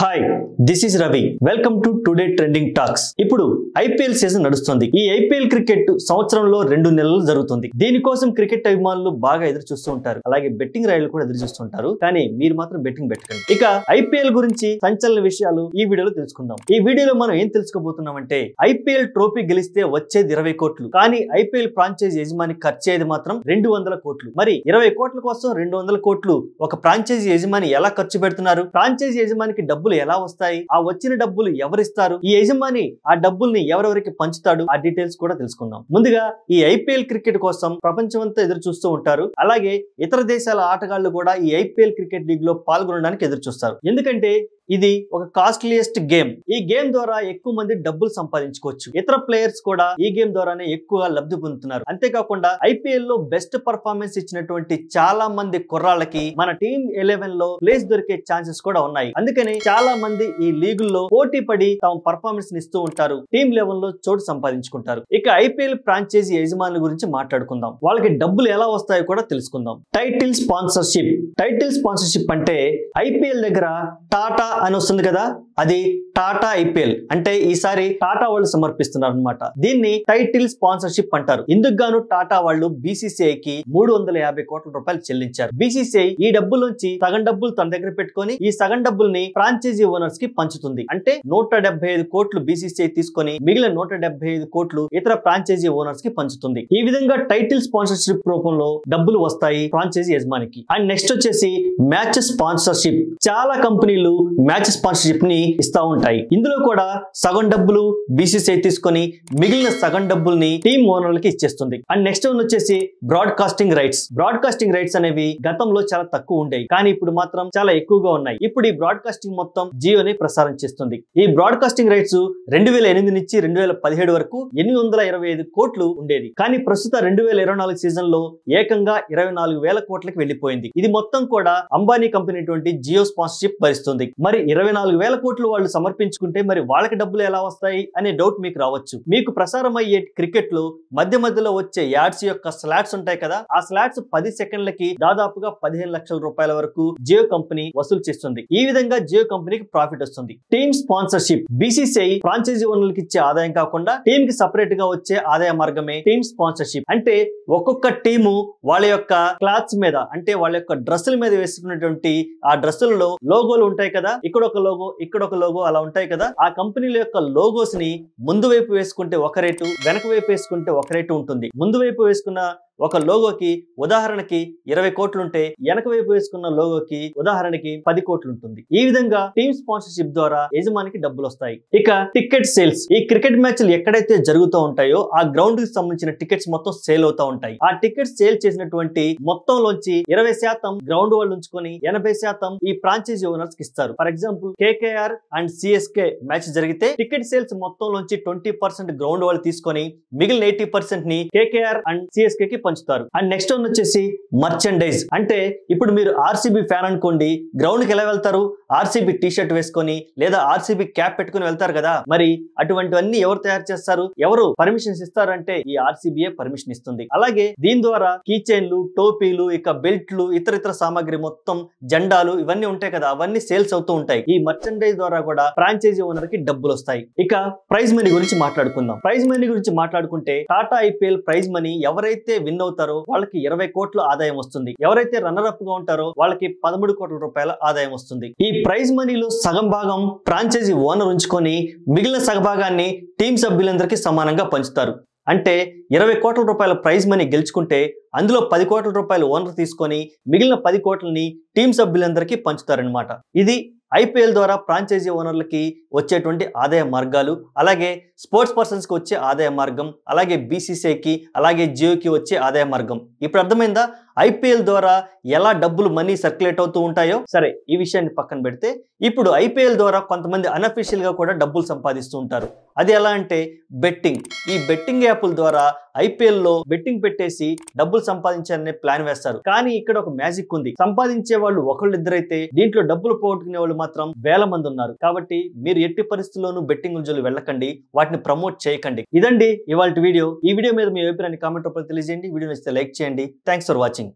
Hi this is Ravi welcome to today trending talks ఇప్పుడు IPL season నడుస్తుంది. ఈ IPL cricket సంవత్సరంలో రెండు నెలలు జరుగుతుంది. దీనికోసం క్రికెట్ అభిమానులు బాగా ఎదురు చూస్తూ ఉంటారు. అలాగే బెట్టింగ్ రాయలు కూడా ఎదురు చూస్తుంటారు కానీ మీరు మాత్రం బెట్టింగ్ పెట్టకండి. ఇక ఐపీఎల్ గురించి సంచలన విషయాలు ఈ వీడియోలో తెలుసుకుందాం. ఈ వీడియోలో మనం ఏం తెలుసుకోబోతున్నామంటే ఐపీఎల్ ట్రోఫీ గెలిస్తే వచ్చేది ఇరవై కోట్లు. కానీ ఐపీఎల్ ఫ్రాంచైజ్ యజమాని ఖర్చేది మాత్రం రెండు వందల కోట్లు. మరి ఇరవై కోట్ల కోసం రెండు వందల కోట్లు ఒక ఫ్రాంచైజీ యజమాని ఎలా ఖర్చు పెడుతున్నారు? ఫ్రాంచైజీ యజమానికి డబ్బులు ఎలా వస్తాయి? ఆ వచ్చిన డబ్బులు ఎవరిస్తారు? ఈ యజమాని ఆ డబ్బుల్ని ఎవరెవరికి పంచుతాడు? ఆ డీటెయిల్స్ కూడా తెలుసుకుందాం. ముందుగా ఈ ఐపీఎల్ క్రికెట్ కోసం ప్రపంచమంతా ఎదురు చూస్తూ ఉంటారు. అలాగే ఇతర దేశాల ఆటగాళ్ళు కూడా ఈ ఐపీఎల్ క్రికెట్ లీగ్లో పాల్గొనడానికి ఎదురు చూస్తారు. ఎందుకంటే ఇది ఒక కాస్ట్లీయెస్ట్ గేమ్ ఈ గేమ్ ద్వారా ఎక్కువ మంది డబ్బులు సంపాదించుకోవచ్చు. ఇతర ప్లేయర్స్ కూడా ఈ గేమ్ ద్వారానే ఎక్కువగా లబ్ధి పొందుతున్నారు. అంతేకాకుండా ఐపీఎల్లో బెస్ట్ పర్ఫార్మెన్స్ ఇచ్చినటువంటి చాలా మంది కుర్రాళ్ళకి మన టీమ్ ఎలెవెన్లో ప్లేస్ దొరికే ఛాన్సెస్ కూడా ఉన్నాయి. అందుకని చాలా మంది ఈ లీగుల్లో పోటీ పడి తమ పర్ఫార్మెన్స్ ఇస్తూ ఉంటారు. టీమ్ లెవెల్లో చోటు సంపాదించుకుంటారు. ఇక ఐపీఎల్ ఫ్రాంచైజీ యజమానుల గురించి మాట్లాడుకుందాం. వాళ్ళకి డబ్బులు ఎలా వస్తాయో కూడా తెలుసుకుందాం. టైటిల్ స్పాన్సర్షిప్ టైటిల్ స్పాన్సర్షిప్ అంటే ఐపీఎల్ దగ్గర టాటా అని వస్తుంది కదా? అది టాటా ఐపీఎల్. అంటే ఈసారి టాటా వాళ్ళు సమర్పిస్తున్నారు అనమాట దీన్ని టైటిల్ స్పాన్సర్షిప్ అంటారు. ఇందుకు గాను టాటా వాళ్ళు బీసీసీఐ కి మూడు వందల యాభై కోట్ల రూపాయలు చెల్లించారు. బీసీసీఐ ఈ డబ్బులోంచి సగం డబ్బులు తన దగ్గర పెట్టుకొని ఈ సగం డబ్బుల్ని ఫ్రాంచైజీ ఓనర్స్కి పంచుతుంది. అంటే నూట ఐదు కోట్లు బీసీసీఐ తీసుకొని మిగిలిన నూట ఐదు కోట్లు ఇతర ఫ్రాంచైజీ ఓనర్స్కి పంచుతుంది. ఈ విధంగా టైటిల్ స్పాన్సర్షిప్ రూపంలో డబ్బులు వస్తాయి ఫ్రాంచైజీ యజమానికి. అండ్ నెక్స్ట్ వచ్చేసి మ్యాచ్ స్పాన్సర్షిప్. చాలా కంపెనీలు మ్యాచ్ స్పాన్సర్షిప్ని ఇస్తా ఉంటాయి. ఇందులో కూడా సగం డబ్బులు బీసీసీఐ తీసుకొని మిగిలిన సగం డబ్బుల్ని టీమ్ ఓనర్లకి ఇచ్చేస్తుంది. అండ్ నెక్స్ట్ వన్ వచ్చేసి బ్రాడ్కాస్టింగ్ రైట్స్. బ్రాడ్కాస్టింగ్ రైట్స్ అనేవి గతంలో చాలా తక్కువ ఉండేవి. కానీ ఇప్పుడు మాత్రం చాలా ఎక్కువగా ఉన్నాయి. ఇప్పుడు ఈ బ్రాడ్కాస్టింగ్ మొత్తం జియోని ప్రసారం చేస్తుంది. ఈ బ్రాడ్కాస్టింగ్ రైట్స్ రెండు వేల ఎనిమిది నుంచి రెండు వేల పదిహేడు వరకు ఎనిమిది వందల ఇరవై ఐదు కోట్లు ఉండేది. కానీ ప్రస్తుత రెండు వేల ఇరవై నాలుగు సీజన్లో ఏకంగా ఇరవై నాలుగు వేల కోట్లకి వెళ్ళిపోయింది ఇది మొత్తం కూడా అంబానీ కంపెనీ అటువంటి జియో స్పాన్సర్షిప్ భరిస్తుంది. మరి ఇరవై నాలుగు వేల కోట్లు వాళ్ళు సమర్పించుకుంటే మరి వాళ్ళకి డబ్బులు ఎలా వస్తాయి అనే డౌట్ మీకు రావచ్చు. మీకు ప్రసారం అయ్యే క్రికెట్లో మధ్య మధ్యలో వచ్చే యాడ్స్ యొక్క స్లాట్స్ ఉంటాయి కదా ఆ స్లాట్స్ పది సెకండ్లకి దాదాపుగా పదిహేను లక్షల రూపాయల వరకు జియో కంపెనీ వసూలు చేస్తుంది. ఈ విధంగా జియో కంపెనీకి ప్రాఫిట్ వస్తుంది. టీమ్ స్పాన్సర్షిప్ బీసీసీఐ ఫ్రాంచైజీ ఓనర్లకు ఇచ్చే ఆదాయం కాకుండా టీమ్కి సపరేట్గా వచ్చే ఆదాయ మార్గమే టీమ్ స్పాన్సర్షిప్ అంటే ఒక్కొక్క టీము వాళ్ళ యొక్క క్లాత్స్ మీద అంటే వాళ్ళ యొక్క డ్రెస్సుల మీద వేసుకున్నటువంటి ఆ డ్రెస్సులలో లోగోలు ఉంటాయి కదా ఇక్కడ ఒక లోగో ఇక్కడ ఒక లోగో అలా ఉంటాయి కదా. ఆ కంపెనీల యొక్క లోగోస్ని ముందు వైపు వేసుకుంటే ఒక రేటు వెనక వైపు వేసుకుంటే ఒక రేటు ఉంటుంది. ముందు వైపు వేసుకున్న ఒక లోగోకి ఉదాహరణకి ఇరవై కోట్లు ఉంటే వెనక వైపు వేసుకున్న లోగోకి ఉదాహరణకి పది కోట్లు ఉంటుంది ఈ విధంగా టీమ్ స్పాన్సర్షిప్ ద్వారా యజమానికి డబ్బులు వస్తాయి ఇక టికెట్ సేల్స్. ఈ క్రికెట్ మ్యాచ్లు ఎక్కడైతే జరుగుతూ ఉంటాయో ఆ గ్రౌండ్కి సంబంధించిన టికెట్స్ మొత్తం సేల్ అవుతా ఉంటాయి. ఆ టికెట్స్ సేల్ చేసినటువంటి మొత్తంలోంచి ఇరవై శాతం గ్రౌండ్ వాళ్ళు ఉంచుకొని ఎనభై శాతం ఈ ఫ్రాంచైజీ ఓనర్స్కి ఇస్తారు. For example KKR and CSK match జరిగితే టికెట్ సేల్స్ మొత్తంలోంచి ట్వంటీ పర్సెంట్ గ్రౌండ్ వాళ్ళు తీసుకొని మిగిలిన ఎయిటీ పర్సెంట్ని కేకేఆర్ అండ్ సిఎస్కే కి పంచుతారు. అండ్ నెక్స్ట్ వన్ వచ్చేసి మర్చెండైజ్ అంటే ఇప్పుడు మీరు ఆర్సీబీ ఫ్యాన్ అనుకోండి గ్రౌండ్కి ఎలా వెళ్తారు? ఆర్సీబీ టీ షర్ట్ వేసుకొని లేదా ఆర్సీబీ క్యాప్ పెట్టుకుని వెళ్తారు కదా? మరి అటువంటివన్నీ ఎవరు తయారు చేస్తారు? ఎవరు పర్మిషన్స్ ఇస్తారంటే ఈ ఆర్సీబీఏ పర్మిషన్ ఇస్తుంది. అలాగే దీని ద్వారా కీ చైన్లు టోపీలు ఇక బెల్ట్లు ఇతర ఇతర సామాగ్రి మొత్తం జెండాలు ఇవన్నీ ఉంటాయి కదా? అవన్నీ సేల్స్ అవుతూ ఉంటాయి. ఈ మర్చెండైజ్ ద్వారా కూడా ఫ్రాంచైజీ ఓనర్కి డబ్బులు వస్తాయి. ఇక ప్రైజ్ మనీ గురించి మాట్లాడుకుందాం. ప్రైజ్ మనీ గురించి మాట్లాడుకుంటే టాటా ఐపీఎల్ ప్రైజ్ మనీ ఎవరైతే విన్ అవుతారో వాళ్ళకి ఇరవై కోట్ల ఆదాయం వస్తుంది. ఎవరైతే రన్నర్ అప్గా ఉంటారో వాళ్ళకి పదమూడు కోట్ల రూపాయల ఆదాయం వస్తుంది. ఈ ప్రైజ్ మనీలో సగం భాగం ఫ్రాంచైజీ ఓనర్ ఉంచుకొని మిగిలిన సగభాగాన్ని టీం సభ్యులందరికీ సమానంగా పంచుతారు. అంటే ఇరవై కోట్ల రూపాయల ప్రైజ్ మనీ గెలుచుకుంటే అందులో పది కోట్ల రూపాయలు ఓనర్ తీసుకొని మిగిలిన పది కోట్లని టీం సభ్యులందరికీ పంచుతారనమాట ఇది ఐపీఎల్ ద్వారా ఫ్రాంచైజీ ఓనర్లకి వచ్చేటువంటి ఆదాయ మార్గాలు అలాగే స్పోర్ట్స్ పర్సన్స్కి వచ్చే ఆదాయ మార్గం అలాగే బీసీసీఐకి అలాగే జియోకి వచ్చే ఆదాయ మార్గం. ఇప్పుడు అర్థమైందా? ఐపీఎల్ ద్వారా ఎలా డబ్బులు మనీ సర్క్యులేట్ అవుతూ ఉంటాయో సరే ఈ విషయాన్ని పక్కన పెడితే ఇప్పుడు ఐపీఎల్ ద్వారా కొంతమంది అన్అఫీషియల్గా కూడా డబ్బులు సంపాదిస్తూ ఉంటారు. అది ఎలా అంటే బెట్టింగ్. ఈ బెట్టింగ్ యాప్ల ద్వారా ఐపీఎల్లో బెట్టింగ్ పెట్టేసి డబ్బులు సంపాదించాలనే ప్లాన్ వేస్తారు. కానీ ఇక్కడ ఒక మ్యాజిక్ ఉంది. సంపాదించే వాళ్ళు ఒకళ్ళు ఇద్దరైతే దీంట్లో డబ్బులు పోగొట్టుకునే వాళ్ళు మాత్రం వేల మంది ఉన్నారు. కాబట్టి మీరు ఎట్టి పరిస్థితుల్లోనూ బెట్టింగ్ జోలు వెళ్ళకండి. వాటిని ప్రమోట్ చేయకండి. ఇదండి ఇవాళ వీడియో. ఈ వీడియో మీద మీ అభిప్రాయాన్ని కామెంట్ రూపంలో తెలియజేయండి. వీడియో నచ్చితే లైక్ చేయండి. Thanks for watching.